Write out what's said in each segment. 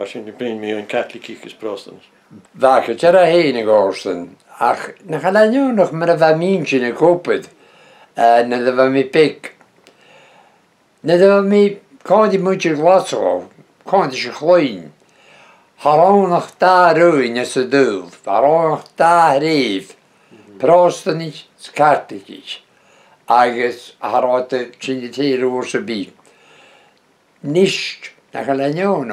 Een katholiek gesproken is. Waar je er heen gorsten. Ach, na nog met een familie in kopen. En dat was mijn pik. Dat was mijn kan die moet je glas op. Kan die je klein. Har nog daar ruin is het dul. Har nog daar reef. Prosten niet, skartig. Agus har het chiniteren oor se bi. Nicht, na ga nu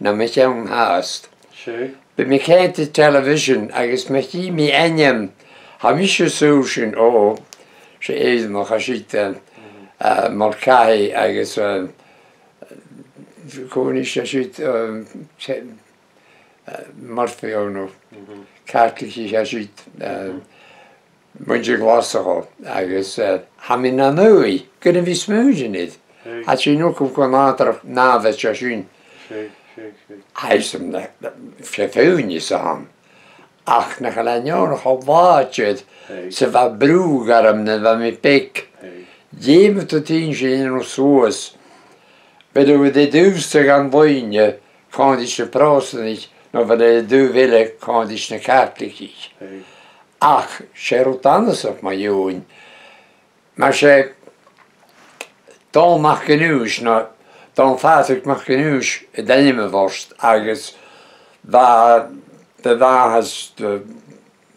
Agus, na iawn hast. Sure. Be kent y television, agus me chi mi enyam, ha o, se eid mo chasit mor cae agus cwn eisiau sydd morfi o'n nhw. Catholic eisiau sydd mwynju glasach o, agus ha mi na nwy, gyda fi smwysyn id. Hey. A ti nhw cwm cwm adr nafed häistämme se fyni saan. Ach na chaile neor cho bháid sa bheith brúgarm na bheith mi pic. Déime tú tí sé inar suas, Beidir bh é dústa an bhaine cáí se prásanich nó bheit é dúhile cáis na catlaich. Ach sé ú anasach má dúin, mar sé dámach ganúis na genoes, nou, dan vaat ik mag genoes, dan niet meer worst, agus, waar, de wagens, de,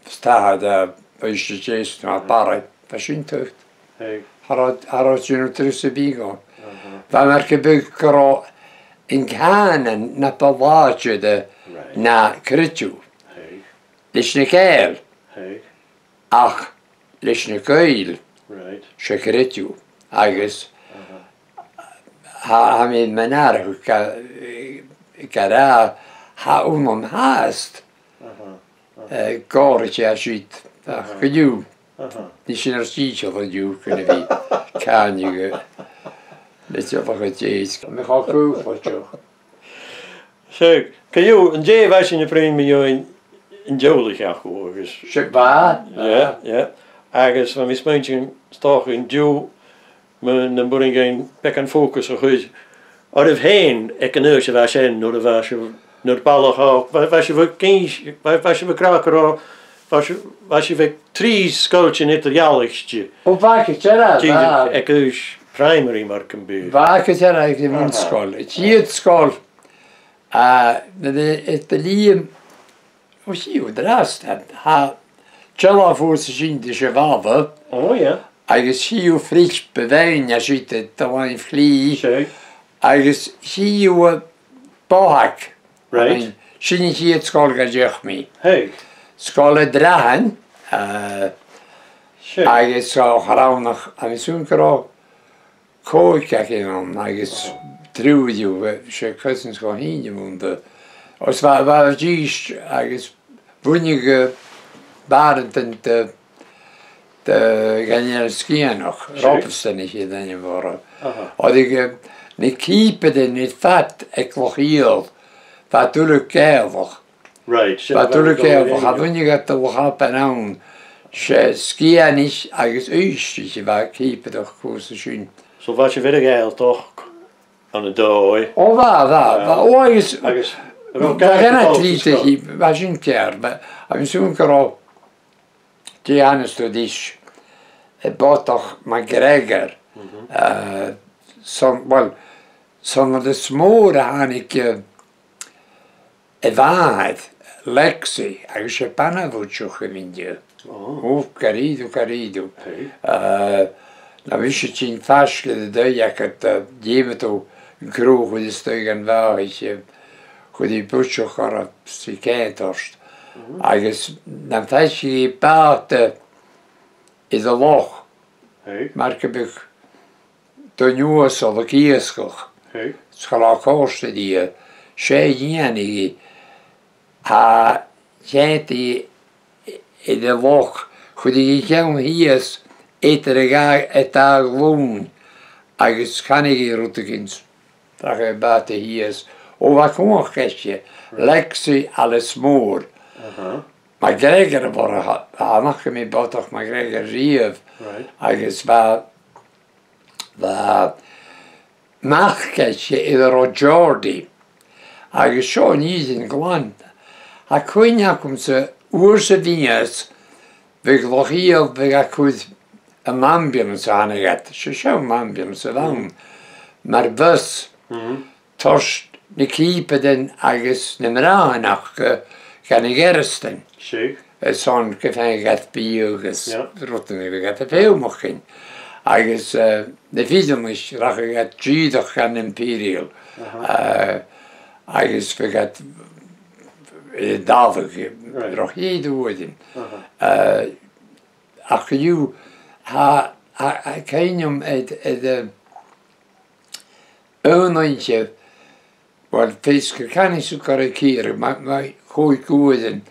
sta, de, wees je jeest, nou, barre, dat is een tucht. Hey. har oes yn drws y bigo. Uh-huh. Fa mae'r gybyg gro yn canan na bawadjo de Right. na. Hey. Lys na Hey. ach lys na Right. se crytw. Agus. Ha, ha mi menar ga, ga ra ha un om hast Uh-huh. uh, gor ti a sydd. Ach, gydiw. Uh-huh. Ni sy'n ar sît o gydiw gyda fi. Can i gy. Lys o fach o jeis. Mi chael cwf o tio. So, kan je een jee was in de vreemd met jou in in jolig ja gehoord. Sik ba? Ja, ja. Agus van mis muntje stoch in jo men dan boring geen pek en focus zo goed. Or if heen ek een uurtje was in door de was je door de ballen ook. Was je voor kins was je voor kraker was je was je voor drie scoutje in het jaligstje. O ba ke tera? Tjie ek us primary marken bu. Ba ke tera ik di mynd Aha. skol. Et i et skol. A det et liam. O si o drast. Ha Tjela fwrs sy'n di se fafa. agus siú frich bevein a siite tá in flí. Agus siú bóhak mich. hi sskoga joch Ich habe drahan agus á charánach agus súnkará kóke an agus trúú sé kösins go híineúnde. Os war war díist agus bunige barentente uh, da ganyanski anoch, Robertson i chi ddyn ni'n fawr. Oedd i ni ciped yn ni ffat ecloch iol, fa dwrw gefoch. Right. Fa dwrw gefoch, a dwi'n i gata wachal banawn, se sgian ich agos ysdi si fa ciped o'ch cwrs y sy'n. So fa si fyr y gael doch yn y doi? O fa, fa, fa, o agos... Agos... Fa gen at lyd i chi, fa sy'n cair, a fi'n sŵn gyro Giannis Rodish, eh, Botoch McGregor. Mm -hmm. uh, som, well, sånne små det han ikke eh, vahet. lekci, a już się pana wyczuchy windzie. Mów karidu, karidu. Na wyszczycin faszkę dodaj, jak to dziemy to gru, chudy stojan wałeś, chudy buczuchara psykiatrz. Na feisi bate is a loch Hey. nuas ó a kiescoch Hey. dí sé dhéanaí a chéantaí i de bhch chud í cean hías étar a ga etá lún agus chanig í rutagins Tá é bata hías ó bha chuáiste lexí alles Mae Gregor y bore hannach yn mynd botoch mae Gregor rhyf. Right. Agus fa... Fa... Mach gesi iddo ro Jordi. Agus sio ni yn glan. A cwyn ac ym sy wrs y fe gloch i o fe gacwydd y mambion sy hannig at. Sio sio mambion sy fawn. Mae'r fys. Mm -hmm. Tors ni ciped yn agus nymra yn ac... gan i gersten. Son go fé gat bí agus Ja. rutan i gat a fémochcin. agus uh, na fiidirmis ra gat trídoch gan Imperial agus fi gat dáfah Right. roch héadúin. Uh-huh. ach goú céineom ónaintse war féske canisú kar a kire mai chooi goeden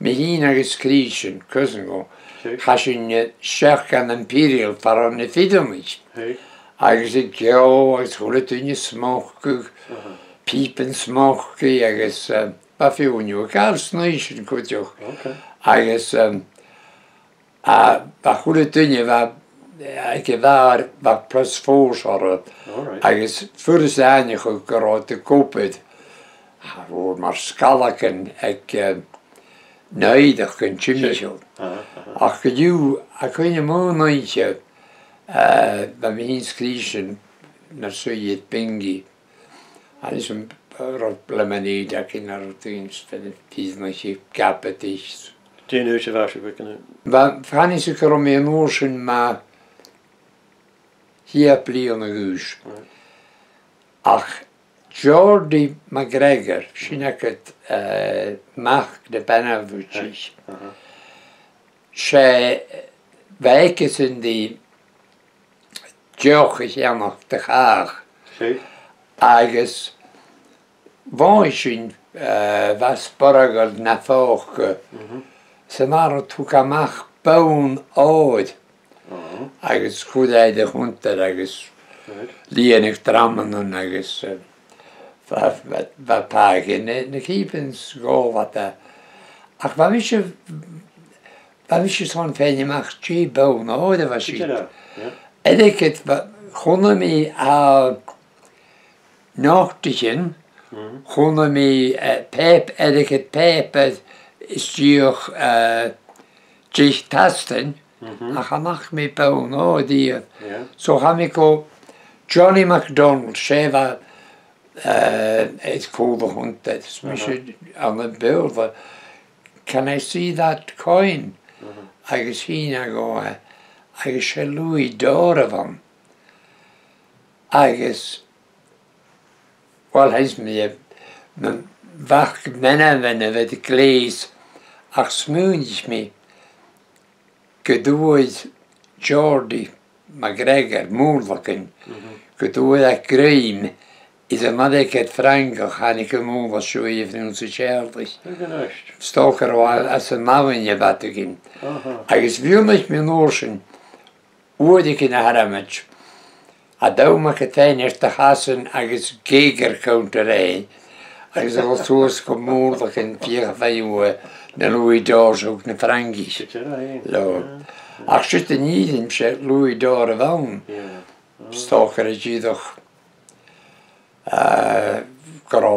me hín agus krísin kussen go. Sí. Cha sin seach an Imperial far an na fidomid. Hey. agus i ge agus chola dunne smóchuh Uh-huh. pípen smóchu agus ba fiúniu gal snéisisin chuteoch Okay. agus um, a ba chola dunne go bhar ba plus fós or All right. agus furas aine chu gorá de cópaid bhór mar scalachan ag néideach chun tiimiisiil. Uh-huh. Uh-huh. Ach go dú a chuine mónainte ba mé hín scrísin na suiad bingi. An is an blemaníd a cin ar dúns tína si gapatíist. Dín úr se bhe se bhna. Ba fanní se chu mé an ósin má hi blion a gúis. Right. Ach Jordi McGregor sin het uh, mach de. Uh-huh. sé bheice in die deochas annach de chaach Sí. agus bháin sin bheits boragad na fócha Mhm. sa mar tú amach bán áid Uh-huh. Mhm. Eigens gut eide runter, eigens lie nich trammen und eigens war paar in äh, den Kiepens go wat da. Ach, war mich war mich so ein Fan gemacht, Jay Bone, no, oder was ich. Ja. Etiket war hunne mi äh, a nachtigen. Mhm. Hunne mi Pep Etiket Pep ist ihr äh dich tasten. nach amach mi pe no Diet. So ha ik ko Johnny McDonald séwer et koder hun an den bewer. Kan I see dat coin? agus hína go agus se luí dóra van agus wal heis mé wach menne wennne wet de glees ach smuun ich mi. Me. Dúid Jordi McGregor dúid a gréim is a madéket Frankach chanig go múla siúíh nú sa séirlis. Very nice. Stoker bháil as an máhaine bat ginn. Uh-huh. agus bhúmeid mé nósin uidir cin haramid a dama go téinir de chasan agus counter é agus bhil túas go múla cin fiocha na Louis d'Or ook na Frankies. Lo. Ach sy'n dyn ni ddim se Louis d'Or y fawn. Stoch ar y gyddoch. Gro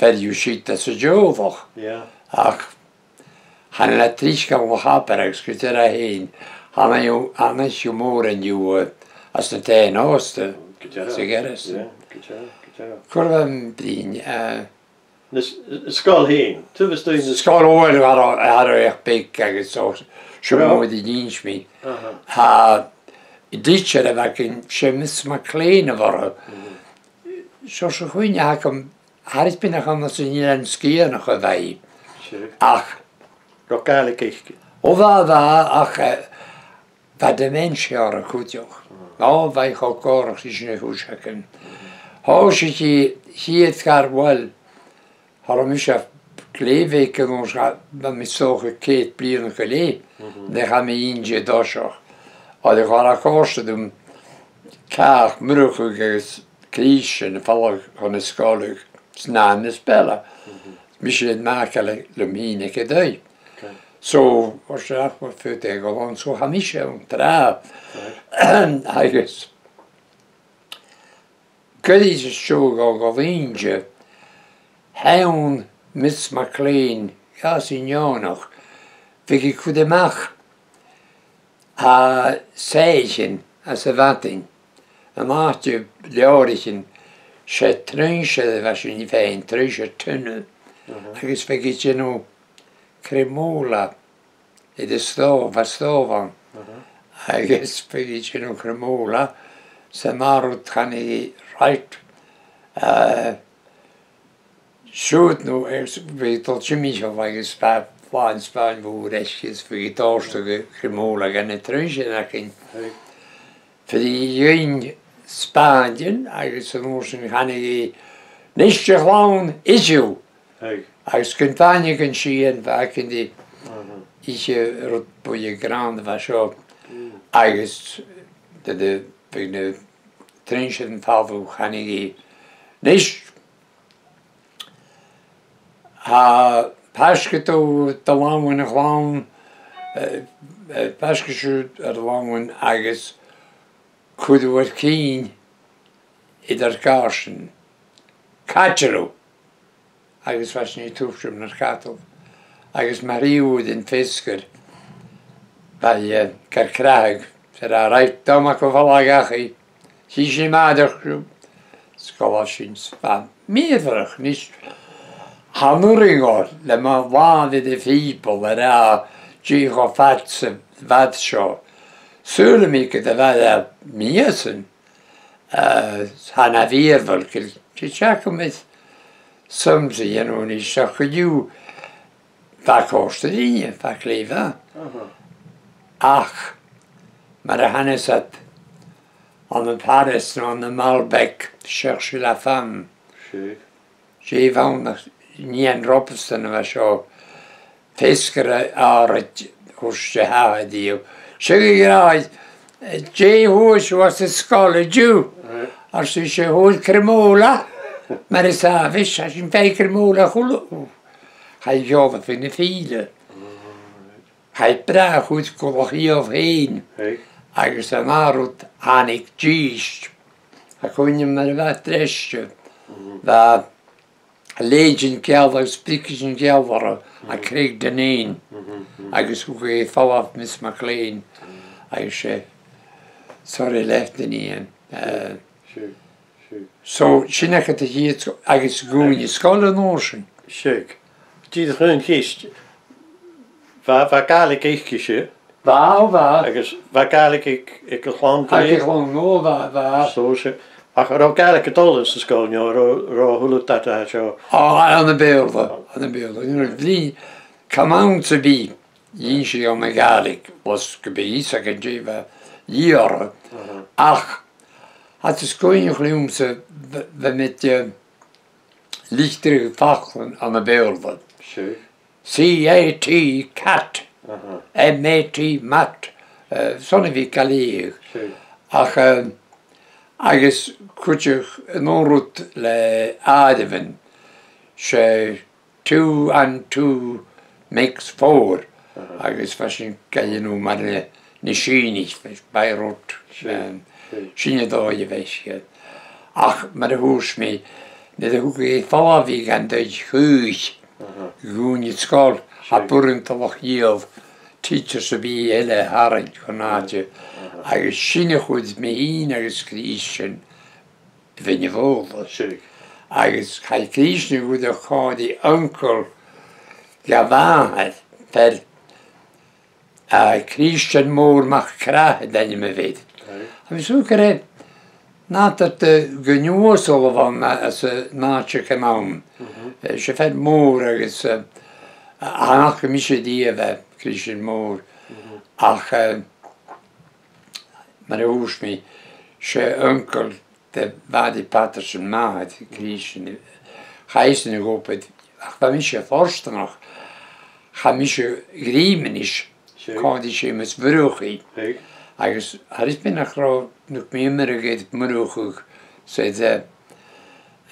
feriw sydd at y jofoch. Ach, hann er trís gael mwy haber ag sgwyter a hyn. Hann er yw, hann er yw môr yn yw as na te nos. Gytara. Gytara. Cwrdd yn brin. Gytara. Skal heen. Tu was doing the Sá óil har ag be agus siú i díns mí. Uh-huh. Ha díse a bhecin sé mis má léine war. So se chuoine ha Haris bin an san ní an scíanach a bheith Sure. ach gael keich. ó bha bha ach bheit de mensear a chuteoch. á bheith cho gách is sinna húsecin. Há sé tí siad gar bhil har mis a lévéke ons mi soge kéet blian go lé, de ha mé inje dosoch. A de gar a koste dum kaach muruchugus kríchen fall an na sskaleg snáne spelle. Mi sé makelle le míine ke dei. So war se war fu go an so ha mi sé an tra agus. Gudi se seo go go Hound, Miss McLean, ja, signon noch, vegi kudemach, a seichen, a savatin, a martu leorichen, se trunche de vasin i fein, trunche tunne, hag eus vegi geno kremola, e de stov, a stovan, hag eus vegi geno kremola, se maru trani reit, uh, nó er bhí Jimmy agus fáin Spáin bhú reisgus fi dásta go chrimóla gan na trinse nach cin. Fi dhéon Spáin agus an ó sin chanig níiste chlán isisiú agus an sian bhecin dí ise rud bu gran bheit seo agus na trinse Ha Pashka to the long one along Pashka shoot at the long one agus Kudwar Keen idir garsin. Cairú agus bheits ní túfrim nar chatal. agus maríúd in fisgur. Gur eh, craig fer a raibh domach go bhagachaí si sé maidirú scoá sin fan míhach níos hamringar när man var vid det fipor var det gyra fatsen vatsja söle mycket det var det mjesen han är virvelkel det tjacka med som sig en hon i tjacka ju vad kostar det vad kliva ach men han är så att on the Paris, on the Malbec, cherche la femme. J'ai vendu Nien ropstanimessa fiskare aaret husse häädiu. Sjögi raad, tjei var vastu skalle ju. Alltså se hon kremola. Men det sa visst, mm. han sin fej kremola hullu. Han jobbar för en file. Han bra hud kova hiov hin. Aga sa naarut hanik jiis. Han kunde med vattressu. Vaa mar bheith dreiste. léidir cealh spisin gealhhar aréig dennéin agus chu é fáh mis mac léin agus sé soir lechtdaíon. So sinnacha a hí agus gúin sála nósin. Seik. Tí a chun chiist bheit gála éici se? Bá bá agus bheit gála ag go chláán nó só se. aga no käälekki tollessa skoon jo ro ro hulutta tähän jo. Ah, on the builder, on the builder. You know, the come on to be jinsi on käälek was kubi isa kejiva jiro. Ach, hat es skoon jo glumse we met je lichtere fachen on the builder. Schön. C A T cat. M A T mat. Eh, Såna vi kallar. Ach, um, agus chuteach an órút le ádahan sé tú an tú més fór agus fe sin gaanú mar le na síní berót sinne dóide bhéisce. Ach mar a hús mé na a thuga é fáhí an deid chuúis gúnid sáil a burin talach díomh teachers of eile haint chonáide agus sinne chud mé hín agus crísin vinne bhóla agus chailríisne bhd a cháí ancle le bhahead fel a Christian mór mach krathe danne me weet. Ha vi so ré na dat de genioorsle van as se naatje kan naam. se fet mór agus annach mis die we. Christian Moore, mm-hmm. auch äh, meine schön Onkel, der war die Patterson Mann, die Christian, heißt in Europa, mich ja forscht noch, ich habe mich ja geriemen, ich konnte ich ihm das Brüche. Ich bin noch mehr immer geht, Brüche, so jetzt, äh,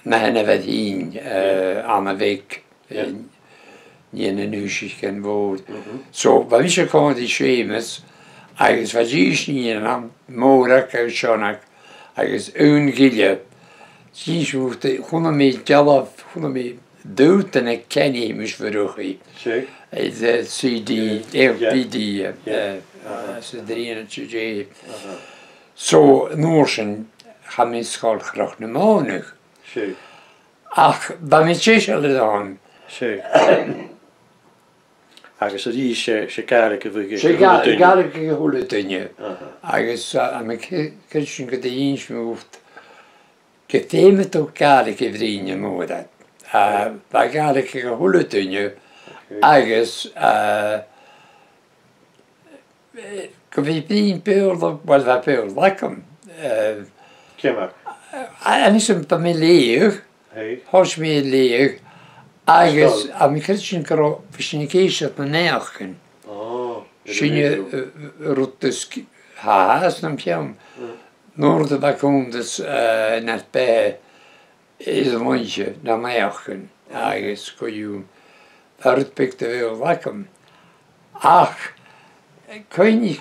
mehne wird am Weg. dhéana nuúsis cin bhór. So bhí sé cóí sémas agus bhadíos ní an mórach ar seannach agus ún giile síúta chuna mí dealah chuna mí dútainna ceníimiis bhruchaí CD FPD sa dríanaé. Só nóir sin cha mí sáil chreach na mánach. Ach ba mé sé se le an. agus a dí sé sé ceala go thula duine agus sin go dhéons múft go téime ó gar go bhríine móda. Ba gar go thula duine agus uh, go bhí bíon beúil bhil bheit beúil lecham. Cemar An sem ba mé léoch, hé thos mé agus a mi chu sin go fisinikéisiad na néachchan. á Sinne rutas háas na peam. Noord de bakondas net bij is een mondje naar mij achten. Agus go ju uitpikte veel lekker. Ach, kun je niet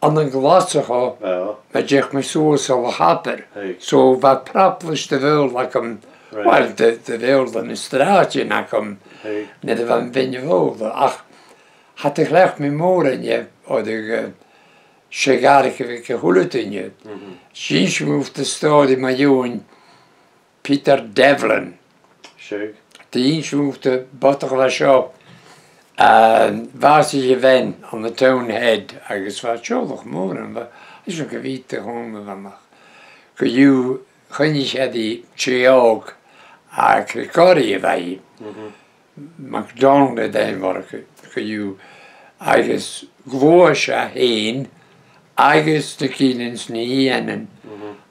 kutjoch van mij krisjak week aan een glas gaan ja met zich me zo zal haper. Zo wat prappels de wil lekker. Wel, de, de wilde een straatje hem. hé Net van ben je wilde. Ach, had ik leg mijn moeder je, of de weke hullet in je. Sinds moest de stad in mijn Peter Devlin. De eens moest de. Uh, Vars ich wenn an de toonhead agus war tjolch moren is een gewiete honden Mach. mag. Ge you gunnich het die tjeog a krikorie wei. McDonald den war ge you agus glocha heen agus de kielens nie en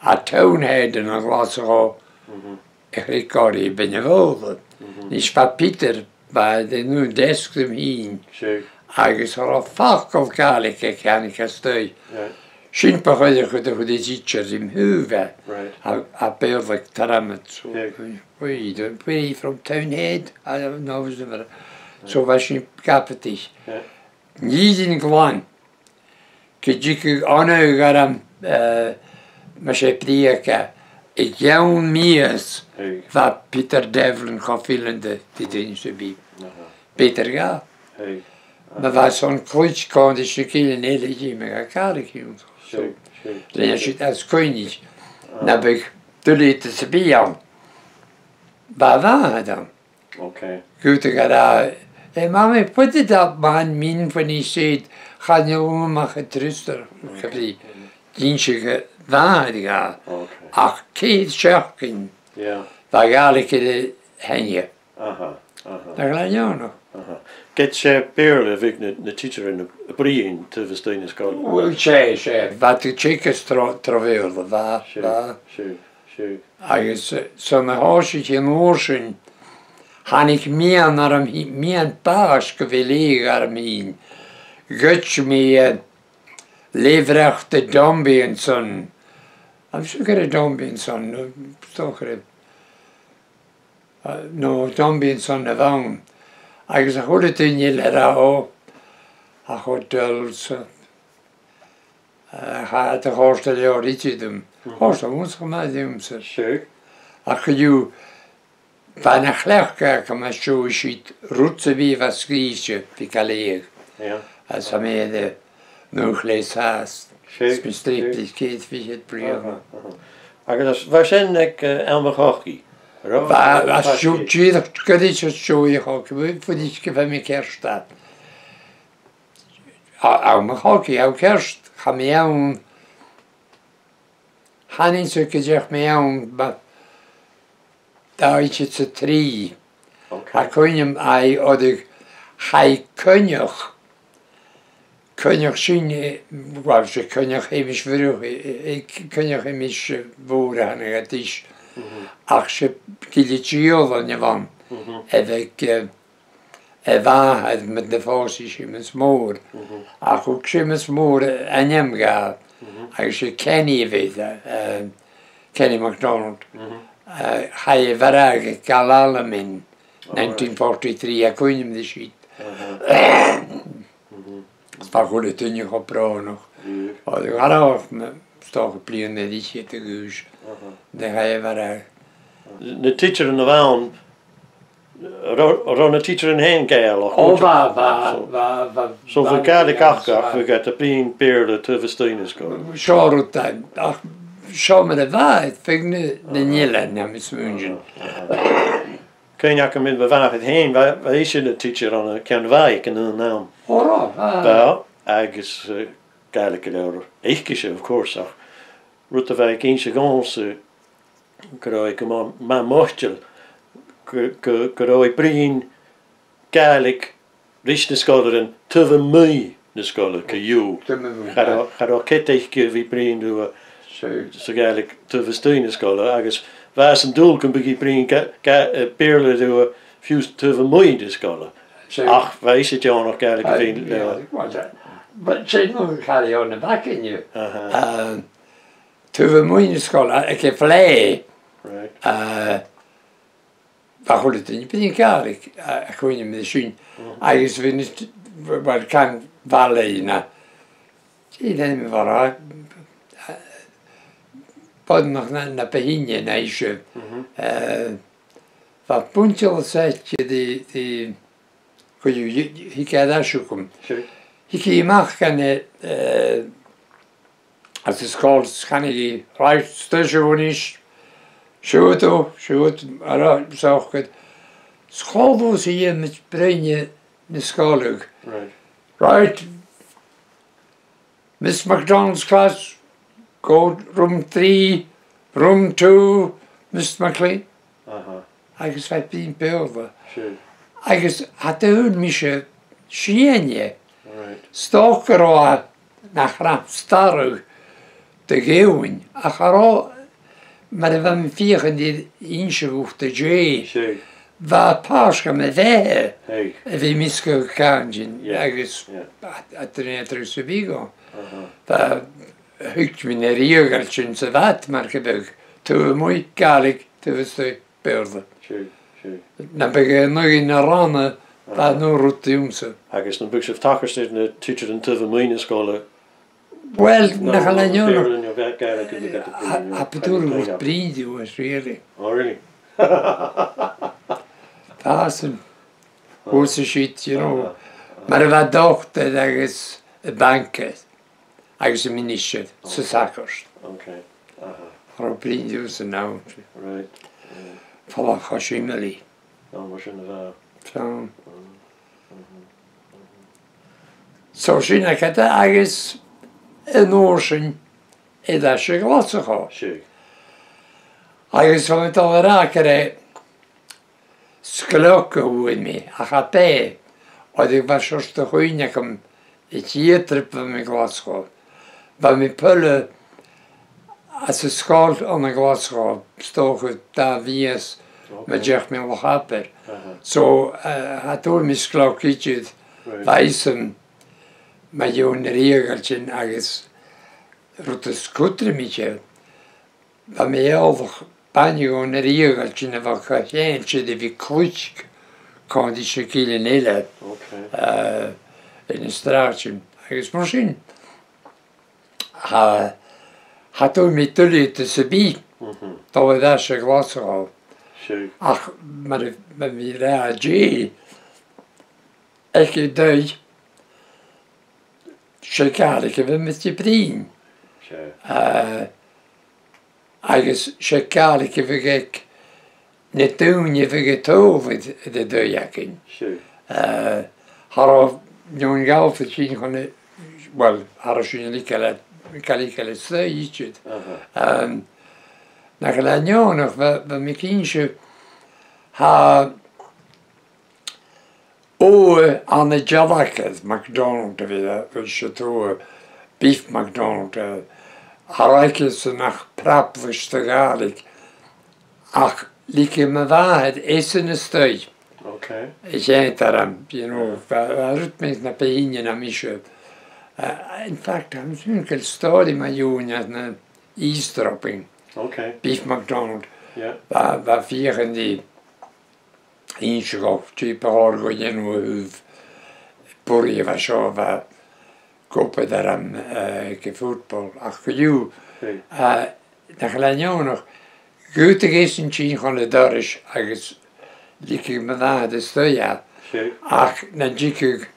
a toonhead en a glas ro. Ik ben je wel. Niet papieter ba de nu desklem hin. Agus ar ar farkov kalek e kanik a stoi. Sin pa c'hoide c'hoide de c'hoide zitcher im huve a pervek tramet. So, oui, de pui from Townhead, a novus de So was sin kapetig. Nizin gwan. Ke jiku anau garam ma se priaka. e jaun miez va Peter Devlin gafilen de Titanische Bib. Peter ga. Ma va son kruich kon de shukilen ele jime ga kare kiunt. Lenja shit as koinic. Na beg de lete se bijan. Ba va dan. Okay. Gute ga da. E mame, it up man min van die zet, ga nu om maar. Okay. Linköping vanliga okay. arkivkyrkan yeah. var jälkeen hänje. Det är glädjande. Ketche Perle fick ni tittaren brien till Vestineskålen? Tje, tje. Vad du tycker trovärde var. Tje, tje. Som jag har sig en år sedan han ik menar om min barsk vill jag min götts med levrecht de Dombienson. Am sugar a Dombienson, no stokre. No Dombienson a vang. Hag sa cholet tinil era ho, a hotels, ha a te horstel eo ritidum. Horstel mons gemadium se. A chdiw, Van a chlechka kam a chou ishit rutsevi va skriche, fi kaleg. Ja. A sa me de... noch les hast. Spistritlichkeit, wie ich es prüfe. Aber das war schon nicht Elmer Hochki. Was schon, wie ich kann ich das schon, ich hoffe, wie für dich gefällt mir Kerstadt. Elmer Hochki, auch Kerst, kam ja und han ich so gesagt, mir ja und da ich jetzt zu drei. Okay. Ha könnem ei oder hei König, Cynnwch sy'n wel, sy'n cynnwch emis fyrwch, cynnwch emis fwr hynny a dys. Ac sy'n gili tiodd o'n efon, efeg efahaid mynd y ffos i Siemens Môr. Ac o Siemens Môr yn ymgael, ac sy'n Kenny fydd, Kenny MacDonald, hai e farag e galal yn mynd, 1943, a cwynim ddysg. go pro nog. Og det var også med store bliende de teacher in de waan, ron de teacher in. Og va, va, va, va. Zo voor kade kachkach, we gaat de prien peerde te versteunen school. Sjårut den. Ach, sjå med det var et figne den gillen jeg med smungen. Cyn ac yn mynd fy fanach idd hyn, fe eisiau y teacher o'n y cawn faig yn yna nawn. O, ro? Fel, agos gael y gydawr eich gysio, of course, ach. Rwyt y fe gyn sy'n gons y gyroi gyma ma mochtil, gyroi brin gaelig rys na sgolar yn tyfa mwy na sgolar ca yw. Charo cete eich gyf i brin rwy'n sy'n gaelig tyfa stwy na sgolar, agos Fas yn dŵl gan bygu brin byrle dwi o ffiws tyf yn mwy dy sgola. Ach, fe eisiau John o'ch gael y gyfein. Mae'n sy'n nhw'n cael ei o'n y bac yn yw. Tyf yn mwy dy sgola ac e ffle. Fach o'r dyn, bydd i'n gael i o'n i'n mynd mhm. sy'n. Ac ys fi'n, mae'r can falu yna. Ti'n ddim yn fawr die Kun je ik had daar zoeken. Ik heb mag kan eh als het school kan ik right station is. Shoto, shoot, ara zag het. School was hier met brengen de school ook. Right. Right. Miss McDonald's class, go room three, room two, Mr Maclay. Uh-huh. Agus fe bîn byrfa. Sure. Agus hada hwn mi eisiau sienie. Right. Stoker o a nach rafstarw dy gewyn. Ac ar o, mae'r fan ffych yn i'r unsio gwch dy dwi. Sure. Fa pasg am y ddehe. Hey. Y fi misgo canjyn. Yeah. Agus yeah. adryn edrych sy'n bigo. Uh -huh. hükmünleri vähätmärke pöög, töö muikkaalik tõesti pöörde. Nad pöög nõgine raana ta nurruti jumse. aga siis nad pööksid tagasi, et need tüütsid on tõve mõine skoole. Well, nad olen ju. aga turgus priidi uues reeli. Oh really? taas on, kus see shit, you know. Men det var dotter, det är banket. examination со сакаш. Okay. Ropljenje se nauči. Right. Pa lahko še imeli. Tam. So še nekaj, agis enošen, e da še glasoho. Agis so mi to rakere sklokko uimi, a hape, od ih baš ošto hojnjakom, i tjetrpom i glasoho. Mi pylle as y sgol o'n o, stoch o da fies, mae jech o chaper. Aha. So, hat o'r mi sglwg i tyd, Right. Weisem, mae yw'n riegal sy'n agos rwt y sgwtri mi che. Fa mi eolwch ban yw'n riegal sy'n efo chachien sy'n fi clwysg con di Okay. uh, yn y strach a, a to mi tulite sebi to veda še glasov. Ah, men, men vi reagi ekki döj sjekkarlike við mitt í prín. Agus sjekkarlike við gekk netúni við gekk tófið þetta döjakin. Har á njón gáfið sín hann, well, har á sín líka lett Aha. Um, na glanio nog we we mi kindje ha o aan de javakas McDonald weer we chateau beef ik is nach praplich te galig ach líke me bhaid is in na stoi. Okay. Ik zei daarom, you know, waar het met na na. Uh, in fact, I'm thinking story ma junior na eavesdropping, Okay. Beef McDonald. Ja. Waar, waar vieren die inschrof, type orgo jenu huv. Purje was zo, waar kopen daarom uh, ke voetbal. Ach, ju, Okay. uh, na gelijk nog, Goethe is van de Dorisch, agus me na de stoja. Ach, Francis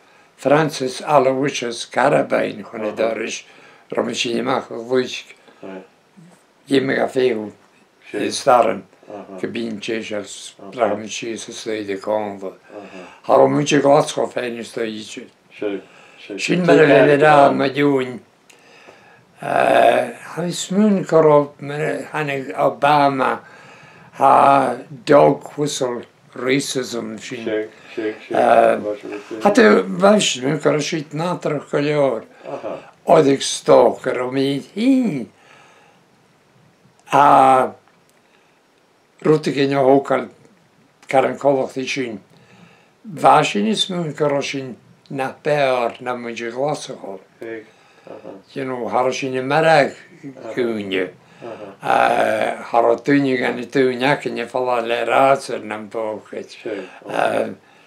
Aloysius Carabine van de Aha. Dorisch, Romachine mag vuisk, Right. jimme ga veel Sure. in stede konde. Uh-huh. Har moet je gladschap heen is dat iets. Sure. Sure. Sin me le da ma dún. Ha smun kor hannig Obama dog whistle racism. Sure. Hát ő veš na trochojor. addig stokrom így, hí. A rutikénya hókal karen kovak tisin. Vásinis műkarosin na peor nem mondjuk laszokol. Jönó harasini mereg kőnyű. Hara tűnyügeni tűnyek, nye falad le rácör nem tók.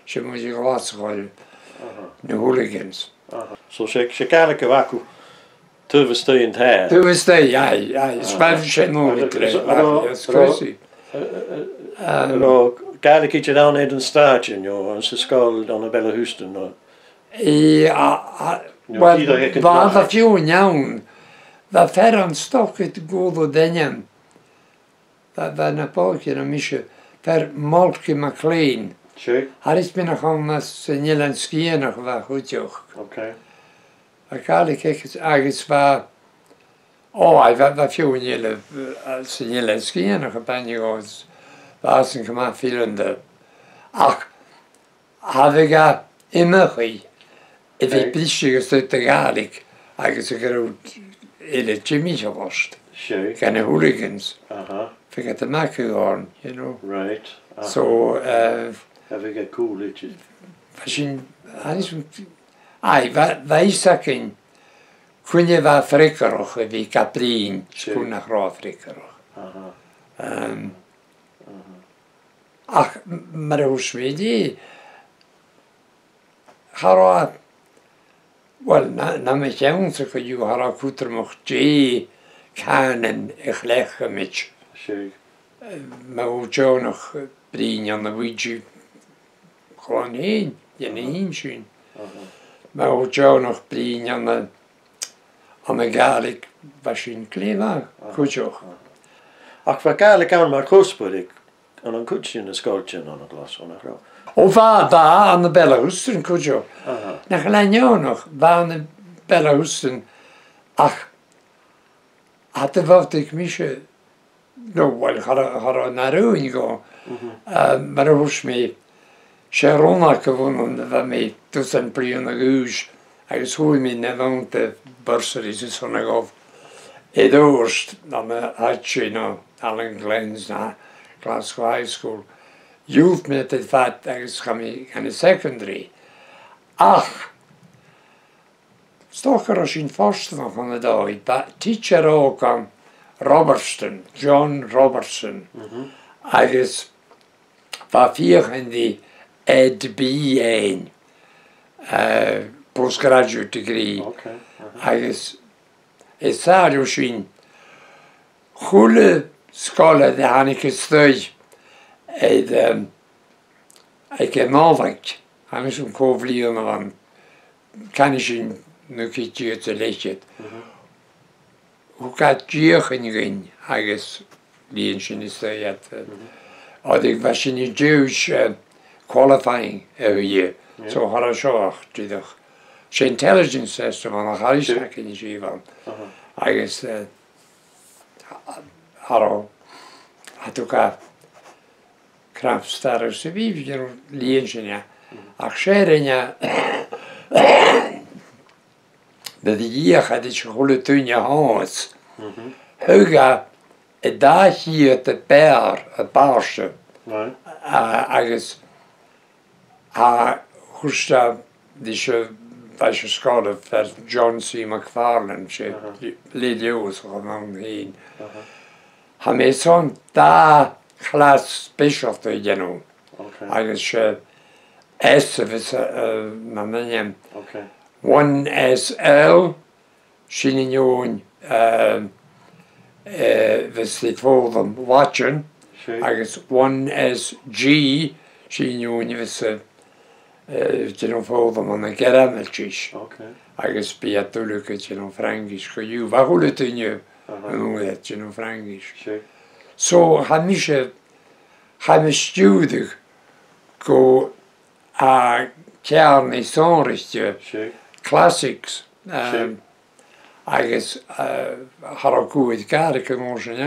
semmoisia raatsaroja, ne hooligans. Så se, se kärlekö vaku Tuvestöjen här? Tuvestöjen, ja, ja. Späivisen huolikille. Skösi. No, kärlekitse down edun stagen jo, on se skall down a bella hustun. Ja, vaan fiun jaun. Vad färran stocket god och denjen. Vad när pojken och mische. Per Malke McLean. Haris bin ach an syniel an skien ach war goedjoch. Okay. A kale kek agus war Oh, I vet var fjorden gäller syniel an skien ach ben jag oss. Vasen kan man filande. Ach, Habe ga immerri. If Et wie og støtte galik, agus og gyrwyd ele Jimmy Javost. Sure. Gan y hooligans. Aha. Uh -huh. Fikk at y mac you know. Right. Uh -huh. So, uh, Have ik cool liedjes. Fascin... Anis... Ai, va, va isakin. Kunje va frikkeroch, vi kaprin, Sure. skuna gra frikkeroch. Aha. Um, ach, maar hos vedi, hara, wel, na, na me jaun så kan ju hara kutter moch je kanen ich leche mit, Sure. ma ho jo noch brin gewoon heen, je heen. Maar hoe jou nog blien aan de aan de gaalik was in kleva, goed joh. Ach var galke aan maar kospurik. An an kutsin en skoltjen an a glas an a gro. Of va aan de Belarus'ten goed joh. Na gelijk jou nog, va aan de Belarus'ten. Ach, had de wat ik misje. Nou, wel, ga ga naar ruin go. Maar hoe me Sharona gewonnen mij tussen plien en guus. Agus hoe me ne woont de burser is het van of. Het oorst dan je nou Allen Glens na Glasgow High School. Youth met het vat agus ga me aan de secondary. Ach, stoker als in vasten van de dag. Teacher ook aan Robertson, John Robertson. Agus va vier die ed bí éin uh, eh, postgraduate degree okay, uh -huh. agus e isáú sin chole skolle de hannigke stoi ik heb ehm, náhaid e han is een kolíon an kann sin nu kití te leitje. Mhm. Ho gaat diechen rin agus líon sin is stoi. ik was sin i Jews uh, qualifying a dhé, so a seoach tíach. sé intelligence system an a chaisach in sí van Aha. agus har hatú ka kraftstar sa ví líon sinne ach sé rinne de díocha dit se cholle túne hás. Huga y da hyd y ber, y barsio, Right. agus A hosta, když var skadad för John C. McFarland ledde årsroman in. Han är sånt där klass specialty genom. Agus se eh, SFS na naem. One SL sin join eh, eh, vis i fóðum watchen agus one SG sin join vis an fódam an a gerameltis Okay. agus bí a dulucha sin an Frankis go dú bhula tunne Uh-huh. an úile sin an Frankis. Sure. So ha mi se ha me stúdig go a sonrichte Sure. classics Sure. um, agus har a goid gar an ó sin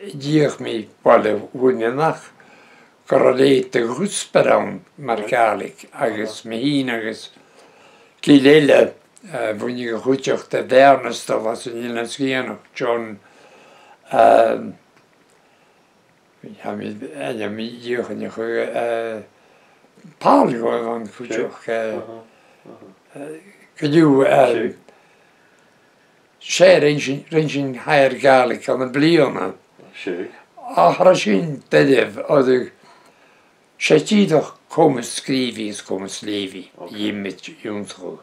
díochmí bhilehúne nach go réte rusperán mar gaig agus mé hí agus cí léile eh, bhuiine go chuteocht a dénasta was san ile cíanach John ehm, ha mí díochan chu eh, páil go an chuteoch eh, uh-huh. uh-huh. goú ehm, sé rin sin hair gaig an na blionna. Ahrasintedev adı Şetidah komus krivis komus levi yimit yuntru.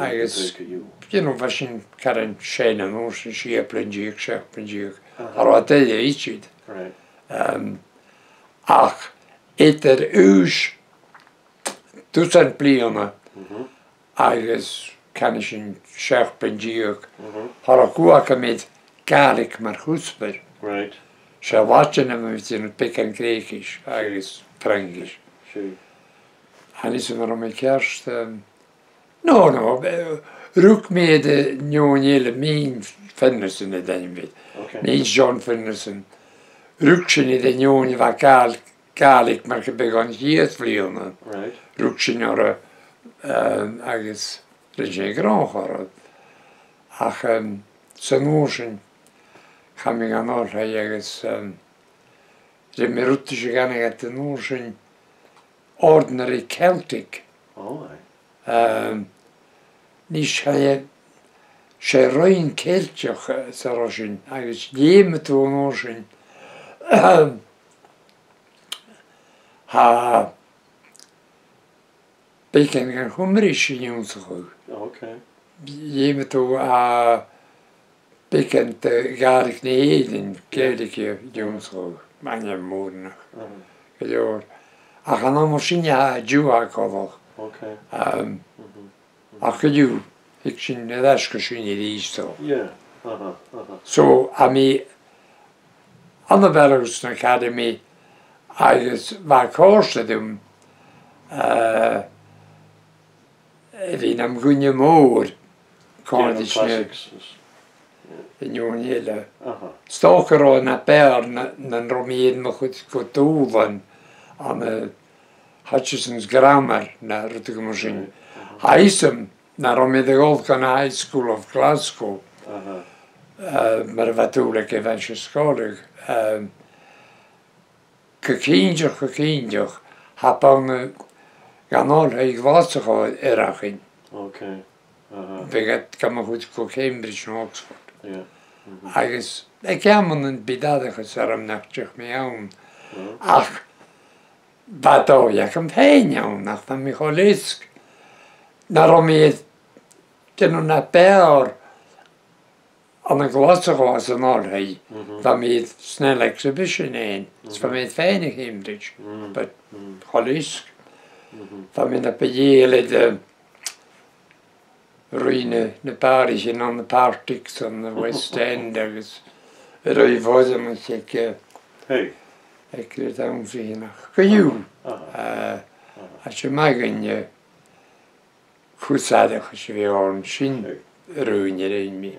Agus Dino bhe sin car an séna mú sin si a blindíoh se blindíoh ará déile ítíd. ach étar ús dú an blianana agus cena sin seach blindíoh Har a cuacha méid Gaelic mar c'houspel. Right. Se watjen am mit den pekan grekisch, agris frangisch. Han is mar om kerst... No, no, ruk me de njonjele min fennesen e den mit. Okay. Min John fennesen. Ruksen in de njonje var Gaelic, Gaelic mar begon hiet vlione. Right. Ruksen ora uh, agis Regé Grand Ach, um, Sanochen, coming on out, I guess, um, the Merutische Ganning at the Northern Ordinary Celtic. Oh, um, Nis haie sé roiin céirteach sa eh, rosin, agus dhéime tú an. Ehm, ha Beiken an chumrí sin únsa chu. Dhéime tú beiken de garig na héidirn céidirce dúnsá mai mórnach Uh-huh. go leor. A chan am sinne a dúá gohach. Okay. Um, Mhm. a chuú ik sin na leisce sin i ríistá. Yeah. Uh-huh. Uh-huh. So a mi anbelgus na Academy agus bha cóstadum hín am gunne mór Yeah, the cáisne classics. is- inúile. Uh-huh. Stócarrá na bear na romíad mo chud go dúhan an Hutchison's Grammar na ru go mar sin. Haisam na romid a Golkan High School of Glasgow. Uh-huh. uh, mar bheitúla go bheit se scóireh. Cocíideach go cíideach hapána gan áil ag bhásaá arachchin, Okay. Uh-huh. bheit go chud go Cambridge nó Oxford. Agus mhm. ag iawn yn bydad achos ar ymnachdiwch mi iawn. Mm. Ach, bad o iach yn fein iawn, ach da mi cholisg. Nar o mi dyn nhw'n abel ond yn glas o glas yn o'r hei, mhm. da mi snell exhibition ein, sfa mhm. mi fein i hymdych, mm. but mm. cholisg. Da mi'n abel i roiine na Paris in an na Partics an na West End agus roi fóide man sé Hey. ag damhí nach goú Uh-huh. a se mai gannne chusáidecha sé bhí an sin roúine ré mí.